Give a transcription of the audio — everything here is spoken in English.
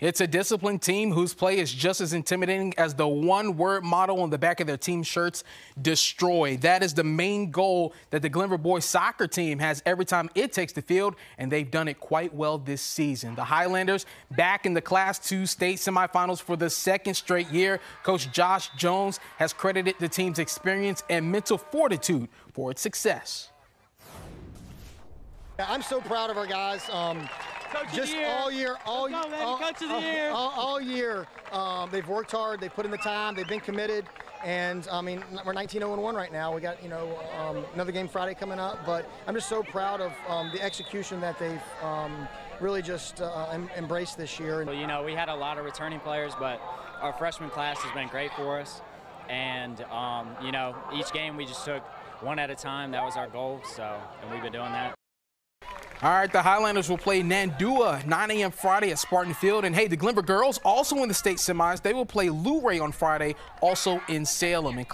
It's a disciplined team whose play is just as intimidating as the one word motto on the back of their team shirts destroy. That is the main goal that the Glenvar boys soccer team has every time it takes the field, and they've done it quite well this season. The Highlanders back in the Class 2 state semifinals for the second straight year. Coach Josh Jones has credited the team's experience and mental fortitude for its success. I'm so proud of our guys. Um, just all year, all, go, all, Coach of the all, year. all, all year, um, they've worked hard. They've put in the time. They've been committed. And I mean, we're 19-0-1 right now. We got you know um, another game Friday coming up. But I'm just so proud of um, the execution that they've um, really just uh, em- embraced this year. Well, you know, we had a lot of returning players, but our freshman class has been great for us. And um, you know, each game we just took one at a time. That was our goal. So, and we've been doing that. All right, the Highlanders will play Nandua 9 a.m. Friday at Spartan Field. And hey, the Glenvar girls also in the state semis. They will play Luray on Friday, also in Salem. And